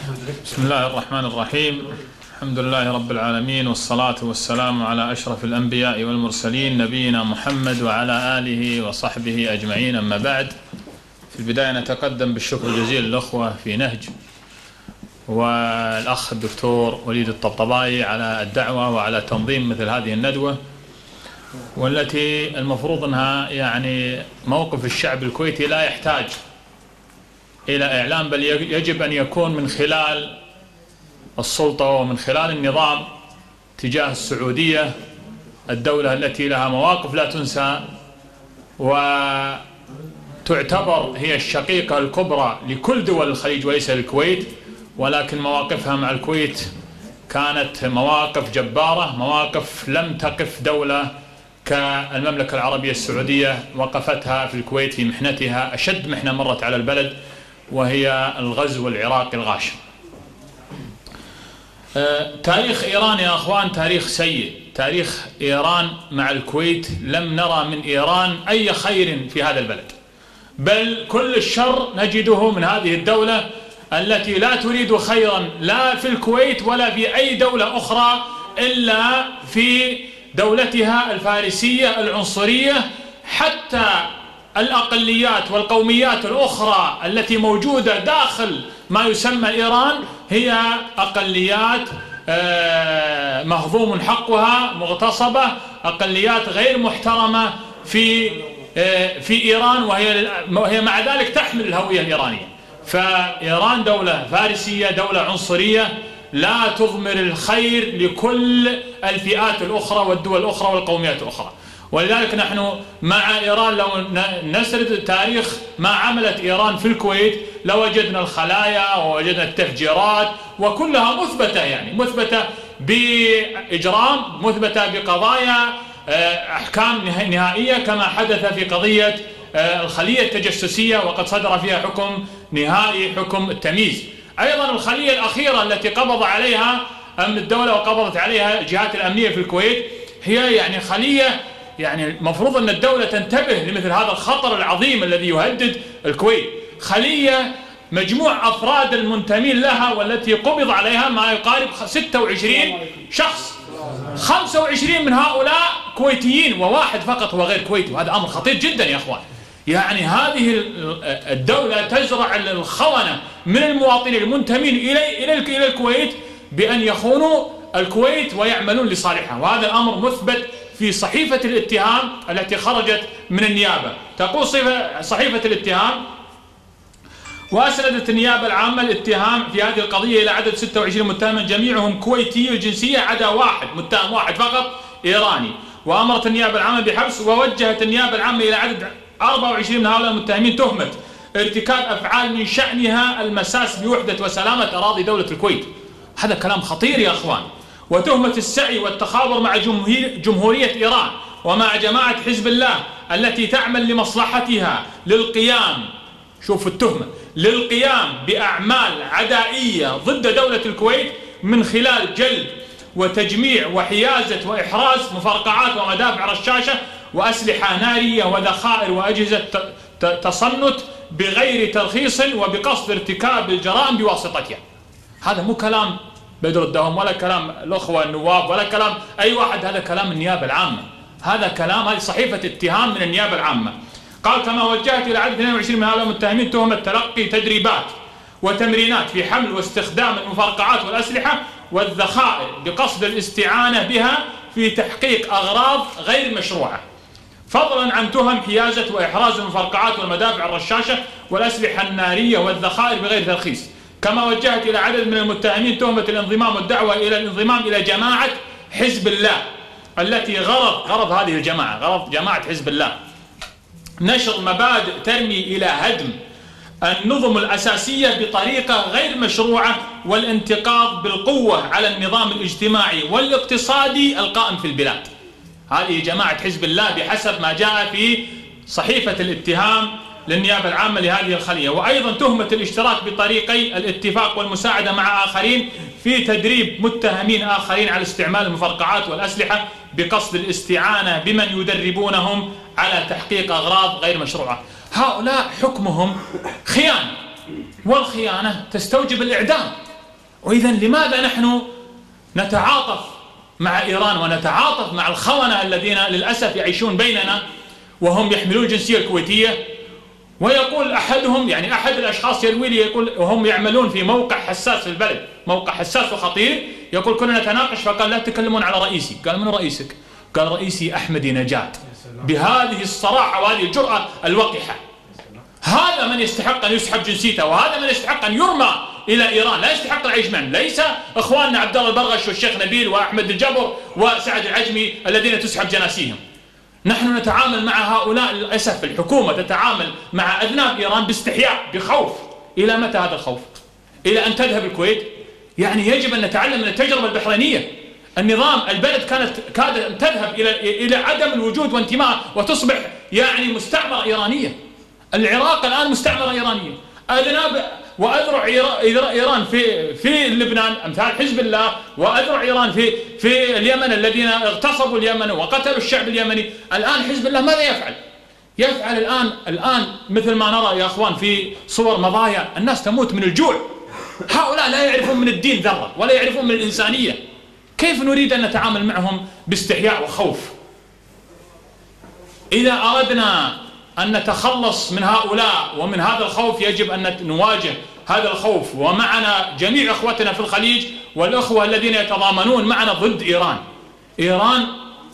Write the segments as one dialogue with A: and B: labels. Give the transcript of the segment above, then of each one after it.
A: بسم الله الرحمن الرحيم. الحمد لله رب العالمين والصلاة والسلام على أشرف الأنبياء والمرسلين نبينا محمد وعلى آله وصحبه أجمعين. أما بعد في البداية نتقدم بالشكر الجزيل للأخوة في نهج والأخ الدكتور وليد الطبطبائي على الدعوة وعلى تنظيم مثل هذه الندوة والتي المفروض أنها يعني موقف الشعب الكويتي لا يحتاج إلى إعلام بل يجب أن يكون من خلال السلطة ومن خلال النظام تجاه السعودية الدولة التي لها مواقف لا تنسى وتعتبر هي الشقيقة الكبرى لكل دول الخليج وليس للكويت ولكن مواقفها مع الكويت كانت مواقف جبارة مواقف لم تقف دولة كالمملكة العربية السعودية وقفتها في الكويت في محنتها أشد محنة مرت على البلد. وهي الغزو العراقي الغاشم. أه تاريخ إيران يا أخوان تاريخ سيء. تاريخ إيران مع الكويت لم نرى من إيران أي خير في هذا البلد. بل كل الشر نجده من هذه الدولة التي لا تريد خيرا لا في الكويت ولا في أي دولة أخرى إلا في دولتها الفارسية العنصرية حتى الأقليات والقوميات الأخرى التي موجودة داخل ما يسمى إيران هي أقليات مهضوم حقها مغتصبة أقليات غير محترمة في في إيران وهي وهي مع ذلك تحمل الهوية الإيرانية. فإيران دولة فارسية دولة عنصرية لا تضمر الخير لكل الفئات الأخرى والدول الأخرى والقوميات الأخرى. ولذلك نحن مع إيران لو نسرد تاريخ ما عملت إيران في الكويت لوجدنا الخلايا ووجدنا التفجيرات وكلها مثبتة يعني مثبتة بإجرام مثبتة بقضايا أحكام نهائية كما حدث في قضية الخلية التجسسية وقد صدر فيها حكم نهائي حكم التمييز. أيضا الخلية الأخيرة التي قبض عليها أمن الدولة وقبضت عليها الجهات الأمنية في الكويت هي يعني خلية يعني المفروض أن الدولة تنتبه لمثل هذا الخطر العظيم الذي يهدد الكويت. خلية مجموع أفراد المنتمين لها والتي قبض عليها ما يقارب 26 شخص. 25 من هؤلاء كويتيين وواحد فقط هو غير كويتي وهذا أمر خطير جدا يا أخوان. يعني هذه الدولة تزرع الخونة من المواطنين المنتمين إلى إلى الكويت بأن يخونوا الكويت ويعملون لصالحها وهذا الأمر مثبت في صحيفة الاتهام التي خرجت من النيابة. تقول صحيفة الاتهام وأسندت النيابة العامة الاتهام في هذه القضية إلى عدد 26 متهما. جميعهم كويتي الجنسية عدا واحد متهم واحد فقط إيراني. وأمرت النيابة العامة بحبس ووجهت النيابة العامة إلى عدد 24 من هؤلاء المتهمين. تهمة ارتكاب أفعال من شأنها المساس بوحدة وسلامة أراضي دولة الكويت. هذا كلام خطير يا أخوان. وتهمة السعي والتخابر مع جمهورية إيران ومع جماعة حزب الله التي تعمل لمصلحتها للقيام. شوف التهمة. للقيام بأعمال عدائية ضد دولة الكويت من خلال جلب وتجميع وحيازة وإحراز مفرقعات ومدافع رشاشة وأسلحة نارية وذخائر وأجهزة تصنت بغير ترخيص وبقصد ارتكاب الجرائم بواسطتها. هذا مو كلام بدر الدهم ولا كلام الأخوة النواب ولا كلام أي واحد هذا كلام النيابة العامة. هذا كلام هذه صحيفة اتهام من النيابة العامة. قال كما وجهت إلى عدد 22 من هؤلاء المتهمين تهمة تلقي تدريبات وتمرينات في حمل واستخدام المفرقعات والأسلحة والذخائر بقصد الاستعانة بها في تحقيق أغراض غير مشروعة. فضلا عن تهم حيازة وإحراز المفرقعات والمدافع الرشاشة والأسلحة النارية والذخائر بغير ترخيص كما وجهت إلى عدد من المتهمين تهمة الانضمام والدعوة إلى الانضمام إلى جماعة حزب الله التي غرض غرض هذه الجماعة غرض جماعة حزب الله. نشر مبادئ ترمي إلى هدم النظم الأساسية بطريقة غير مشروعة والانتقاض بالقوة على النظام الاجتماعي والاقتصادي القائم في البلاد. هذه جماعة حزب الله بحسب ما جاء في صحيفة الاتهام للنيابة العامة لهذه الخلية. وأيضا تهمة الاشتراك بطريقي الاتفاق والمساعدة مع آخرين في تدريب متهمين آخرين على استعمال المفرقعات والأسلحة بقصد الاستعانة بمن يدربونهم على تحقيق أغراض غير مشروعة. هؤلاء حكمهم خيانة والخيانة تستوجب الإعدام. وإذا لماذا نحن نتعاطف مع إيران ونتعاطف مع الخونة الذين للأسف يعيشون بيننا وهم يحملون الجنسية الكويتية ويقول أحدهم يعني أحد الأشخاص يروي لي يقول وهم يعملون في موقع حساس في البلد موقع حساس وخطير. يقول كنا نتناقش فقال لا تتكلمون على رئيسي. قال من رئيسك؟ قال رئيسي أحمدي نجاد. بهذه الصراحة وهذه الجرأة الوقحة. هذا من يستحق أن يسحب جنسيته وهذا من يستحق أن يرمى إلى إيران. لا يستحق العيش معنا ليس إخواننا عبد الله البرغش والشيخ نبيل وأحمد الجبر وسعد العجمي الذين تسحب جناسيهم. نحن نتعامل مع هؤلاء للأسف الحكومة تتعامل مع أذناب إيران باستحياء بخوف. إلى متى هذا الخوف؟ إلى أن تذهب الكويت؟ يعني يجب أن نتعلم من التجربة البحرينية. النظام البلد كانت كادت أن تذهب إلى إلى عدم الوجود وانتماء وتصبح يعني مستعمرة إيرانية. العراق الآن مستعمرة إيرانية. أذناب وأذرع إيران في في لبنان أمثال حزب الله وأذرع إيران في في اليمن الذين اغتصبوا اليمن وقتلوا الشعب اليمني الآن حزب الله ماذا يفعل؟ يفعل الان الآن مثل ما نرى يا أخوان في صور مضايا الناس تموت من الجوع هؤلاء لا يعرفون من الدين ذرة ولا يعرفون من الإنسانية كيف نريد أن نتعامل معهم باستحياء وخوف؟ إذا أردنا أن نتخلص من هؤلاء ومن هذا الخوف يجب أن نواجه هذا الخوف. ومعنا جميع أخوتنا في الخليج والأخوة الذين يتضامنون معنا ضد إيران. إيران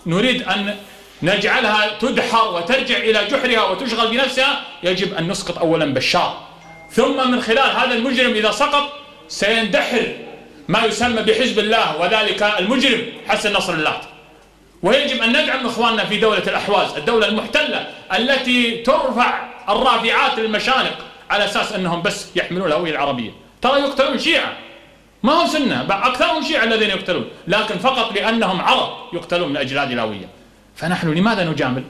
A: نريد أن نجعلها تدحر وترجع إلى جحرها وتشغل بنفسها. يجب أن نسقط أولا بشار. ثم من خلال هذا المجرم إذا سقط سيندحر ما يسمى بحزب الله وذلك المجرم حسن نصر الله ويجب أن ندعم إخواننا في دولة الأحواز الدولة المحتلة التي ترفع الرافعات للمشانق على أساس أنهم بس يحملون الهوية العربية. ترى يقتلون شيعة. ما هم سنة أكثرهم شيعة الذين يقتلون لكن فقط لأنهم عرب يقتلون من أجل هذه الهوية. فنحن لماذا نجامل؟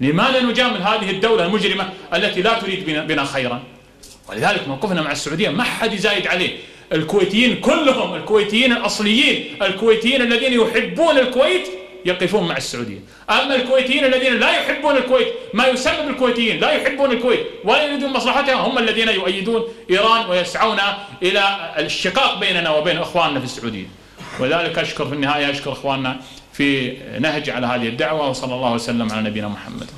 A: لماذا نجامل هذه الدولة المجرمة التي لا تريد بنا خيرا؟ ولذلك موقفنا مع السعودية ما حد يزايد عليه. الكويتيين كلهم الكويتيين الأصليين الكويتيين الذين يحبون الكويت يقفون مع السعودية. أما الكويتيين الذين لا يحبون الكويت ما يسبب الكويتيين لا يحبون الكويت ولا يريدون مصلحتها هم الذين يؤيدون إيران ويسعون إلى الشقاق بيننا وبين إخواننا في السعودية. ولذلك أشكر في النهاية أشكر إخواننا في نهج على هذه الدعوة وصلى الله وسلم على نبينا محمد.